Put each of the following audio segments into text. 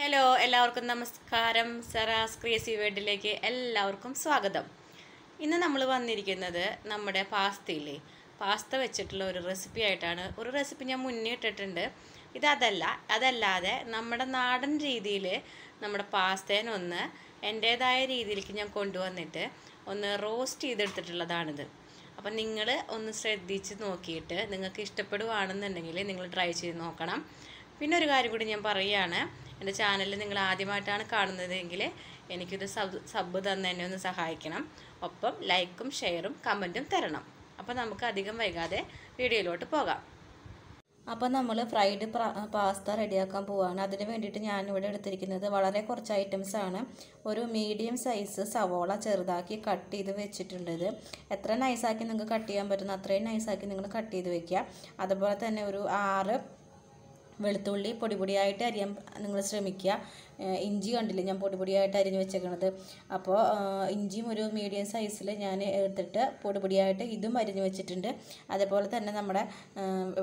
Hello എല്ലാവർക്കും നമസ്കാരം. സെറാസ് ക്രിയേസി വേൾഡിലേക്ക് എല്ലാവർക്കും സ്വാഗതം. ഇന്ന് നമ്മൾ വന്നിരിക്കുന്നത് നമ്മുടെ പാസ്തയില്ലേ? പാസ്ത വെച്ചിട്ടുള്ള ഒരു റെസിപ്പി ആയിട്ടാണ്. ഒരു റെസിപ്പി ഞാൻ മുന്നേ ഇട്ടിട്ടുണ്ട്. ഇതല്ല അതല്ലാതെ നമ്മുടെ നാടൻ രീതിയിൽ നമ്മുടെ പാസ്തേനെ ഒന്ന് എന്റേതായ രീതിയിലേക്ക് ഞാൻ കൊണ്ടുവന്നിട്ട് ഒന്ന് റോസ്റ്റ് ചെയ്തെടുത്തിട്ടുള്ളതാണിത്. അപ്പം നിങ്ങൾ ഒന്ന് ശ്രദ്ധിച്ച് നോക്കിയിട്ട് നിങ്ങൾക്ക് ഇഷ്ടപ്പെടുവാണെന്നുണ്ടെങ്കിൽ നിങ്ങൾ ട്രൈ ചെയ്ത് നോക്കണം. പിന്നെ ഒരു കാര്യം കൂടി ഞാൻ പറയുകയാണ്. എന്റെ ചാനൽ നിങ്ങൾ ആദ്യമായിട്ടാണ് കാണുന്നതെങ്കിൽ എനിക്കിത് സബ് സബ് തന്ന് എന്നെ ഒന്ന് സഹായിക്കണം. ഒപ്പം ലൈക്കും ഷെയറും കമന്റും തരണം. അപ്പോൾ നമുക്ക് അധികം വൈകാതെ വീഡിയോയിലോട്ട് പോകാം. അപ്പോൾ നമ്മൾ ഫ്രൈഡ് പാസ്ത റെഡിയാക്കാൻ പോവുകയാണ് അതിന് വേണ്ടിയിട്ട് ഞാനിവിടെ എടുത്തിരിക്കുന്നത് വളരെ കുറച്ച് ഐറ്റംസ് ആണ്. ഒരു മീഡിയം സൈസ് സവോള ചെറുതാക്കി കട്ട് ചെയ്ത് വെച്ചിട്ടുള്ളത് എത്ര നൈസാക്കി നിങ്ങൾക്ക് കട്ട് ചെയ്യാൻ പറ്റുന്ന അത്രയും നൈസാക്കി നിങ്ങൾ കട്ട് ചെയ്ത് വെക്കുക. അതുപോലെ തന്നെ ഒരു ആറ് വെളുത്തുള്ളി പൊടി പൊടിയായിട്ട് അരിയാൻ നിങ്ങൾ ശ്രമിക്കുക. ഇഞ്ചി കണ്ടില്ല? ഞാൻ പൊടി പൊടിയായിട്ട് അരിഞ്ഞ് വെച്ചേക്കണത്. അപ്പോൾ ഇഞ്ചിയും ഒരു മീഡിയം സൈസിൽ ഞാൻ എടുത്തിട്ട് പൊടി പൊടിയായിട്ട് ഇതും അരിഞ്ഞ് വെച്ചിട്ടുണ്ട്. അതേപോലെ തന്നെ നമ്മുടെ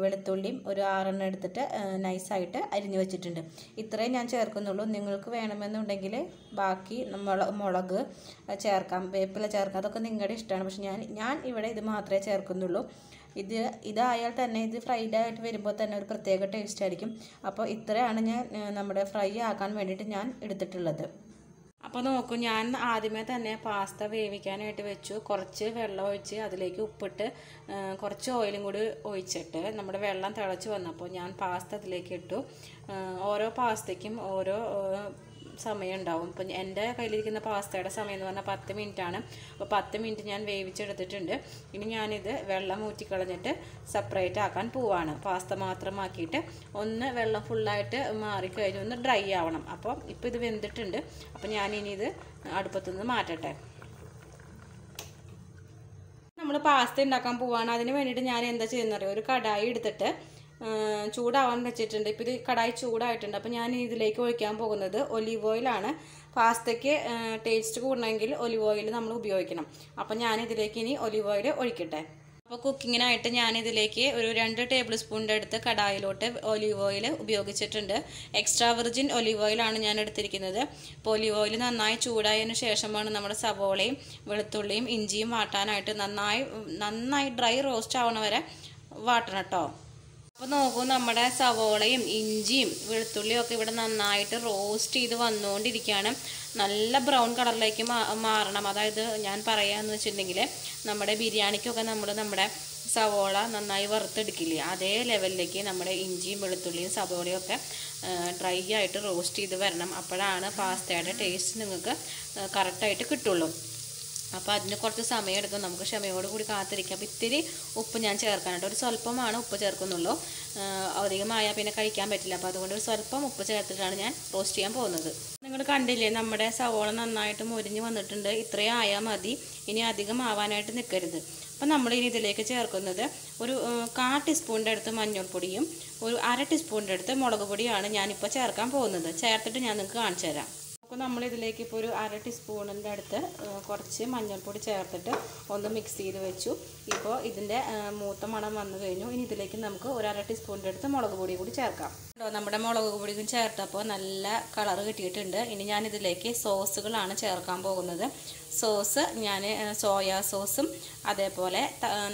വെളുത്തുള്ളിയും ഒരു ആറെണ്ണം എടുത്തിട്ട് നൈസായിട്ട് അരിഞ്ഞ് വെച്ചിട്ടുണ്ട്. ഇത്രയും ഞാൻ ചേർക്കുന്നുള്ളൂ. നിങ്ങൾക്ക് വേണമെന്നുണ്ടെങ്കിൽ ബാക്കി മുളക് മുളക് ചേർക്കാം വേപ്പില ചേർക്കാം. അതൊക്കെ നിങ്ങളുടെ ഇഷ്ടമാണ്. പക്ഷെ ഞാൻ ഞാൻ ഇവിടെ ഇത് മാത്രമേ ചേർക്കുന്നുള്ളൂ. ഇത് ഇതായാൽ തന്നെ ഇത് ഫ്രൈഡ് ആയിട്ട് വരുമ്പോൾ തന്നെ ഒരു പ്രത്യേക ടേസ്റ്റ് ആയിരിക്കും. അപ്പോൾ ഇത്രയാണ് ഞാൻ നമ്മുടെ ഫ്രൈ ആക്കാൻ വേണ്ടിയിട്ട് ഞാൻ എടുത്തിട്ടുള്ളത്. അപ്പോൾ നോക്കൂ ഞാൻ ആദ്യമേ തന്നെ പാസ്ത വേവിക്കാനായിട്ട് വെച്ചു. കുറച്ച് വെള്ളം ഒഴിച്ച് അതിലേക്ക് ഉപ്പിട്ട് കുറച്ച് ഓയിലും കൂടി ഒഴിച്ചിട്ട് നമ്മുടെ വെള്ളം തിളച്ച് വന്നപ്പോൾ ഞാൻ പാസ്ത അതിലേക്ക് ഇട്ടു. ഓരോ പാസ്തയ്ക്കും ഓരോ സമയം ഉണ്ടാവും ഇപ്പം എന്റെ കയ്യിലിരിക്കുന്ന പാസ്തയുടെ സമയം എന്ന് പറഞ്ഞാൽ പത്ത് മിനിറ്റാണ്. അപ്പോൾ പത്ത് മിനിറ്റ് ഞാൻ വേവിച്ചെടുത്തിട്ടുണ്ട്. ഇനി ഞാനിത് വെള്ളം ഊറ്റിക്കളഞ്ഞിട്ട് സെപ്പറേറ്റ് ആക്കാൻ പോവാണ്. പാസ്ത മാത്രമാക്കിയിട്ട് ഒന്ന് വെള്ളം ഫുള്ളായിട്ട് മാറിക്കഴിഞ്ഞ് ഒന്ന് ഡ്രൈ ആവണം. അപ്പോൾ ഇപ്പോൾ ഇത് വെന്തിട്ടുണ്ട്. അപ്പോൾ ഞാനിനി ഇത് അടുപ്പത്തുനിന്ന് മാറ്റട്ടെ. നമ്മൾ പാസ്ത ഉണ്ടാക്കാൻ പോവാണ്. അതിന് വേണ്ടിയിട്ട് ഞാൻ എന്താ ചെയ്യുന്നറിയാം? ഒരു കടായി എടുത്തിട്ട് ചൂടാവാൻ വെച്ചിട്ടുണ്ട്. ഇപ്പോൾ ഇത് കടായി ചൂടായിട്ടുണ്ട്. അപ്പോൾ ഞാൻ ഇതിലേക്ക് ഒഴിക്കാൻ പോകുന്നത് ഒലിവ് ഓയിലാണ് പാസ്തയ്ക്ക് ടേസ്റ്റ് കൂടണമെങ്കിൽ ഒലിവ് ഓയിൽ നമ്മൾ ഉപയോഗിക്കണം. അപ്പോൾ ഞാൻ ഇതിലേക്ക് ഇനി ഒലിവ് ഓയിൽ ഒഴിക്കട്ടെ. അപ്പോൾ കുക്കിങ്ങിനായിട്ട് ഞാൻ ഇതിലേക്ക് ഒരു രണ്ട് ടേബിൾ സ്പൂണിന്റെ അടുത്ത് കടായിലോട്ട് ഒലിവ് ഓയിൽ ഉപയോഗിച്ചിട്ടുണ്ട്. എക്സ്ട്രാ വെർജിൻ ഒലിവ് ഓയിലാണ് ഞാൻ എടുത്തിരിക്കുന്നത്. അപ്പോൾ ഒലിവ് ഓയിൽ നന്നായി ചൂടായതിന് ശേഷമാണ് നമ്മുടെ സവോളയും വെളുത്തുള്ളിയും ഇഞ്ചിയും വാട്ടാനായിട്ട് നന്നായി നന്നായി ഡ്രൈ റോസ്റ്റ് ആവണ വരെ വാട്ടണം കേട്ടോ അപ്പോൾ നോക്കൂ നമ്മുടെ സവോളയും ഇഞ്ചിയും വെളുത്തുള്ളിയും ഒക്കെ ഇവിടെ നന്നായിട്ട് റോസ്റ്റ് ചെയ്ത് വന്നുകൊണ്ടിരിക്കുകയാണ് നല്ല ബ്രൗൺ കളറിലേക്ക് മാറണം. അതായത് ഞാൻ പറയാമെന്ന് വെച്ചിട്ടുണ്ടെങ്കിൽ നമ്മുടെ ബിരിയാണിക്കൊക്കെ നമ്മൾ നമ്മുടെ സവോള നന്നായി വറുത്തെടുക്കില്ലേ? അതേ ലെവലിലേക്ക് നമ്മുടെ ഇഞ്ചിയും വെളുത്തുള്ളിയും സവോളയും ഒക്കെ ഡ്രൈ ആയിട്ട് റോസ്റ്റ് ചെയ്ത് വരണം. അപ്പോഴാണ് പാസ്തയുടെ ടേസ്റ്റ് നിങ്ങൾക്ക് കറക്റ്റായിട്ട് കിട്ടുള്ളൂ. അപ്പോൾ അതിന് കുറച്ച് സമയം എടുക്കും. നമുക്ക് ക്ഷമയോട് കൂടി കാത്തിരിക്കാം. അപ്പോൾ ഇത്തിരി ഉപ്പ് ഞാൻ ചേർക്കാനുണ്ട് ഒരു സ്വല്പമാണ് ഉപ്പ് ചേർക്കുന്നുള്ളൂ. അധികമായാൽ പിന്നെ കഴിക്കാൻ പറ്റില്ല. അപ്പോൾ അതുകൊണ്ട് ഒരു സ്വല്പം ഉപ്പ് ചേർത്തിട്ടാണ് ഞാൻ റോസ്റ്റ് ചെയ്യാൻ പോകുന്നത്. നിങ്ങൾ കണ്ടില്ലേ നമ്മുടെ സവോള നന്നായിട്ട് മുരിഞ്ഞ് വന്നിട്ടുണ്ട്. ഇത്രയും ആയാൽ മതി. ഇനി അധികം ആവാനായിട്ട് നിൽക്കരുത് അപ്പം നമ്മൾ ഇനി ഇതിലേക്ക് ചേർക്കുന്നത് ഒരു കാ ടീസ്പൂണിന്റെ അടുത്ത് മഞ്ഞൾപ്പൊടിയും ഒരു അര ടീസ്പൂണിന്റെ അടുത്ത് മുളക് പൊടിയാണ് ഞാനിപ്പോൾ ചേർക്കാൻ പോകുന്നത്. ചേർത്തിട്ട് ഞാൻ നിങ്ങൾക്ക് കാണിച്ചു തരാം. അപ്പോൾ നമ്മൾ ഇതിലേക്ക് ഇപ്പോൾ ഒരു അര ടീസ്പൂണിന്റെ അടുത്ത് കുറച്ച് മഞ്ഞൾപ്പൊടി ചേർത്തിട്ട് ഒന്ന് മിക്സ് ചെയ്ത് വെച്ചു. ഇപ്പോൾ ഇതിന്റെ മൂത്ത മണം വന്നു കഴിഞ്ഞു. ഇനി ഇതിലേക്ക് നമുക്ക് ഒരു അര ടീസ്പൂണിന്റെ അടുത്ത് മുളക് പൊടി കൂടി ചേർക്കാം. നമ്മുടെ മുളക് പൊടിയും ചേർത്തപ്പോൾ നല്ല കളർ കിട്ടിയിട്ടുണ്ട്. ഇനി ഞാൻ ഇതിലേക്ക് സോസുകളാണ് ചേർക്കാൻ പോകുന്നത്. സോസ് ഞാൻ സോയാ സോസും അതേപോലെ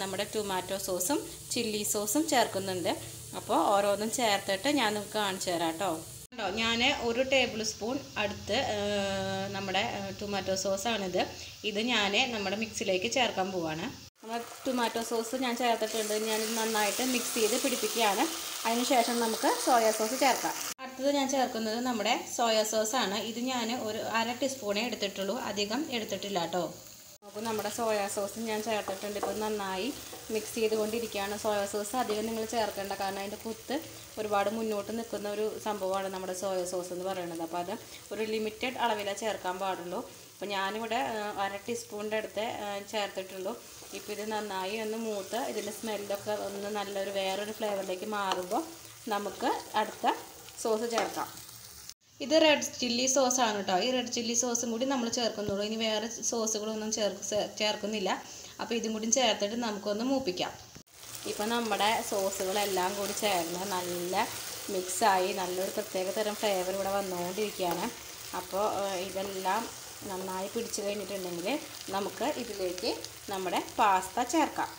നമ്മുടെ ടൊമാറ്റോ സോസും ചില്ലി സോസും ചേർക്കുന്നുണ്ട്. അപ്പോൾ ഓരോന്നും ചേർത്തിട്ട് ഞാൻ നിങ്ങൾക്ക് കാണിച്ചു തരാം കേട്ടോ കേട്ടോ. ഞാൻ ഒരു ടേബിൾ സ്പൂൺ അടുത്ത് നമ്മുടെ ടൊമാറ്റോ സോസാണിത് ഇത് ഞാൻ നമ്മുടെ മിക്സിലേക്ക് ചേർക്കാൻ പോവാണ്. നമ്മുടെ ടൊമാറ്റോ സോസ് ഞാൻ ചേർത്തിട്ടുണ്ട്. ഞാൻ നന്നായിട്ട് മിക്സ് ചെയ്ത് പിടിപ്പിക്കുകയാണ്. അതിനുശേഷം നമുക്ക് സോയാ സോസ് ചേർക്കാം. അടുത്തത് ഞാൻ ചേർക്കുന്നത് നമ്മുടെ സോയാ സോസാണ് ഇത് ഞാൻ ഒരു അര ടീസ്പൂണേ എടുത്തിട്ടുള്ളൂ. അധികം എടുത്തിട്ടില്ല കേട്ടോ. അപ്പോൾ നമ്മുടെ സോയാ സോസ് ഞാൻ ചേർത്തിട്ടുണ്ട്. ഇപ്പോൾ നന്നായി മിക്സ് ചെയ്തുകൊണ്ടിരിക്കുകയാണ് സോയാ സോസ് അധികം നിങ്ങൾ ചേർക്കേണ്ട കാരണം അതിന്റെ കുത്ത് ഒരുപാട് മുന്നോട്ട് നിൽക്കുന്ന ഒരു സംഭവമാണ് നമ്മുടെ സോയാ സോസ് എന്ന് പറയുന്നത്. അപ്പോൾ അത് ഒരു ലിമിറ്റഡ് അളവിലേ ചേർക്കാൻ പാടുള്ളൂ. അപ്പോൾ ഞാനിവിടെ അര ടീസ്പൂണിന്റെ അടുത്ത് ചേർത്തിട്ടുള്ളൂ. ഇപ്പോൾ ഇത് നന്നായി ഒന്ന് മൂത്ത് ഇതിന്റെ സ്മെല്ലൊക്കെ ഒന്ന് നല്ലൊരു വേറൊരു ഫ്ലേവറിലേക്ക് മാറുമ്പോൾ നമുക്ക് അടുത്ത സോസ് ചേർക്കാം. ഇത് റെഡ് ചില്ലി സോസാണ് കേട്ടോ ഈ റെഡ് ചില്ലി സോസും കൂടി നമ്മൾ ചേർക്കുന്നുള്ളൂ. ഇനി വേറെ സോസുകളൊന്നും ചേർക്ക് ചേർക്കുന്നില്ല. അപ്പോൾ ഇതും കൂടി ചേർത്തിട്ട് നമുക്കൊന്ന് മൂപ്പിക്കാം. ഇപ്പോൾ നമ്മുടെ സോസുകളെല്ലാം കൂടി ചേർന്ന് നല്ല മിക്സായി നല്ലൊരു പ്രത്യേക തരം ഫ്ലേവർ ഇവിടെ വന്നുകൊണ്ടിരിക്കുകയാണ്. അപ്പോൾ ഇതെല്ലാം നന്നായി പിടിച്ചു കഴിഞ്ഞിട്ടുണ്ടെങ്കിൽ നമുക്ക് ഇതിലേക്ക് നമ്മുടെ പാസ്ത ചേർക്കാം.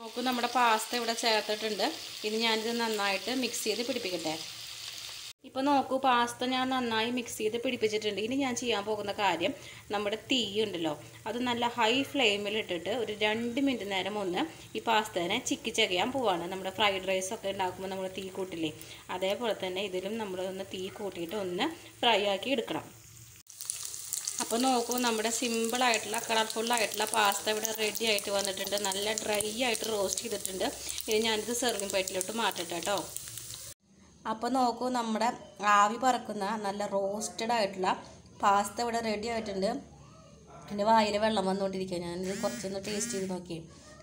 നോക്കൂ നമ്മുടെ പാസ്ത ഇവിടെ ചേർത്തിട്ടുണ്ട്. ഇനി ഞാനിത് നന്നായിട്ട് മിക്സ് ചെയ്ത് പിടിപ്പിക്കട്ടെ. ഇപ്പോൾ നോക്കൂ പാസ്ത ഞാൻ നന്നായി മിക്സ് ചെയ്ത് പിടിപ്പിച്ചിട്ടുണ്ട്. ഇനി ഞാൻ ചെയ്യാൻ പോകുന്ന കാര്യം നമ്മുടെ തീ ഉണ്ടല്ലോ അത് നല്ല ഹൈ ഫ്ലെയിമിൽ ഇട്ടിട്ട് ഒരു രണ്ട് മിനിറ്റ് നേരം ഒന്ന് ഈ പാസ്തേനെ ചിക്കി ചകയാൻ പോവാണ്. നമ്മുടെ ഫ്രൈഡ് റൈസ് ഒക്കെ ഉണ്ടാക്കുമ്പോൾ നമ്മൾ തീ കൂട്ടില്ലേ? അതേപോലെ തന്നെ ഇതിലും നമ്മൾ ഒന്ന് തീ കൂട്ടിയിട്ട് ഒന്ന് ഫ്രൈ ആക്കി എടുക്കണം. അപ്പോൾ നോക്കൂ നമ്മുടെ സിമ്പിളായിട്ടുള്ള കളർഫുള്ളായിട്ടുള്ള പാസ്ത ഇവിടെ റെഡി ആയിട്ട് വന്നിട്ടുണ്ട്. നല്ല ഡ്രൈ ആയിട്ട് റോസ്റ്റ് ചെയ്തിട്ടുണ്ട്. ഇനി ഞാനിത് സെർവിങ് പ്ലേറ്റിലോട്ട് മാറ്റട്ടെ കേട്ടോ അപ്പോൾ നോക്കൂ നമ്മുടെ ആവി പറക്കുന്ന നല്ല റോസ്റ്റഡ് ആയിട്ടുള്ള പാസ്ത ഇവിടെ റെഡി ആയിട്ടുണ്ട്. എന്റെ വായിൽ വെള്ളം വന്നുകൊണ്ടിരിക്കുക ഞാനിത് കുറച്ചൊന്ന് ടേസ്റ്റ് ചെയ്ത് നോക്കി.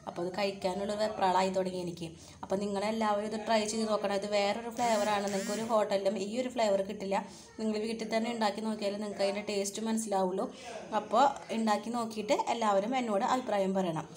അപ്പോൾ അത് കഴിക്കാനുള്ള വെപ്രാളായി തുടങ്ങി എനിക്ക്. അപ്പോൾ നിങ്ങളെല്ലാവരും ഇത് ട്രൈ ചെയ്ത് നോക്കണം. ഇത് വേറൊരു ഫ്ലേവറാണ് നിങ്ങൾക്ക് ഒരു ഹോട്ടലിലും ഈ ഒരു ഫ്ലേവർ കിട്ടില്ല. നിങ്ങൾ വീട്ടിൽ തന്നെ ഉണ്ടാക്കി നോക്കിയാലും നിങ്ങൾക്ക് അതിന്റെ ടേസ്റ്റ് മനസ്സിലാവുള്ളൂ. അപ്പോൾ ഉണ്ടാക്കി നോക്കിയിട്ട് എല്ലാവരും എന്നോട് അഭിപ്രായം പറയണം.